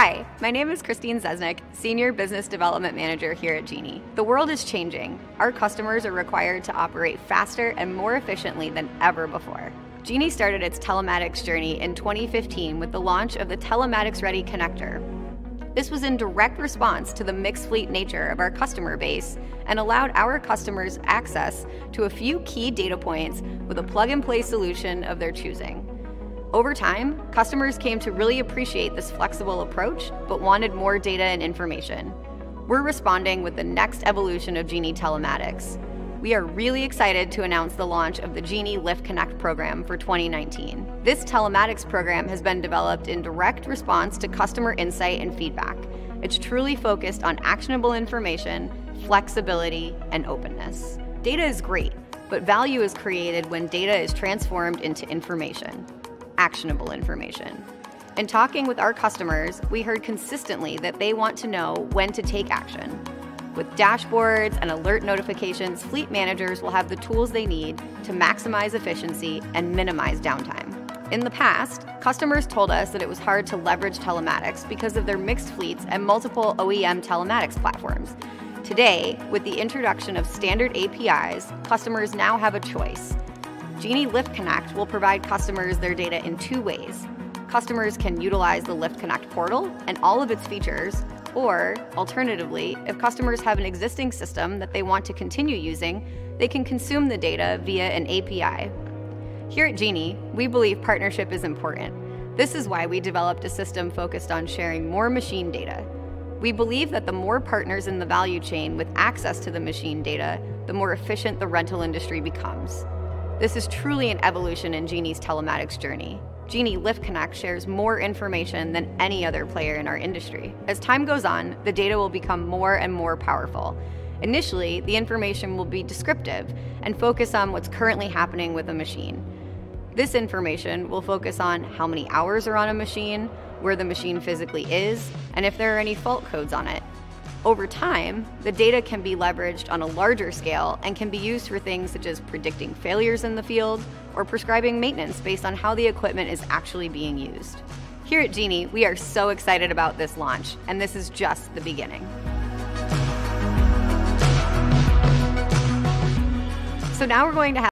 Hi, my name is Christine Zesnick, Senior Business Development Manager here at Genie. The world is changing. Our customers are required to operate faster and more efficiently than ever before. Genie started its telematics journey in 2015 with the launch of the Telematics Ready Connector. This was in direct response to the mixed fleet nature of our customer base and allowed our customers access to a few key data points with a plug and play solution of their choosing. Over time, customers came to really appreciate this flexible approach, but wanted more data and information. We're responding with the next evolution of Genie Telematics. We are really excited to announce the launch of the Genie Lift Connect program for 2019. This telematics program has been developed in direct response to customer insight and feedback. It's truly focused on actionable information, flexibility, and openness. Data is great, but value is created when data is transformed into information actionable information. In talking with our customers, we heard consistently that they want to know when to take action. With dashboards and alert notifications, fleet managers will have the tools they need to maximize efficiency and minimize downtime. In the past, customers told us that it was hard to leverage telematics because of their mixed fleets and multiple OEM telematics platforms. Today, with the introduction of standard APIs, customers now have a choice Genie Lift Connect will provide customers their data in two ways. Customers can utilize the Lift Connect portal and all of its features, or alternatively, if customers have an existing system that they want to continue using, they can consume the data via an API. Here at Genie, we believe partnership is important. This is why we developed a system focused on sharing more machine data. We believe that the more partners in the value chain with access to the machine data, the more efficient the rental industry becomes. This is truly an evolution in Genie's telematics journey. Genie Lift Connect shares more information than any other player in our industry. As time goes on, the data will become more and more powerful. Initially, the information will be descriptive and focus on what's currently happening with a machine. This information will focus on how many hours are on a machine, where the machine physically is, and if there are any fault codes on it. Over time, the data can be leveraged on a larger scale and can be used for things such as predicting failures in the field or prescribing maintenance based on how the equipment is actually being used. Here at Genie, we are so excited about this launch, and this is just the beginning. So now we're going to have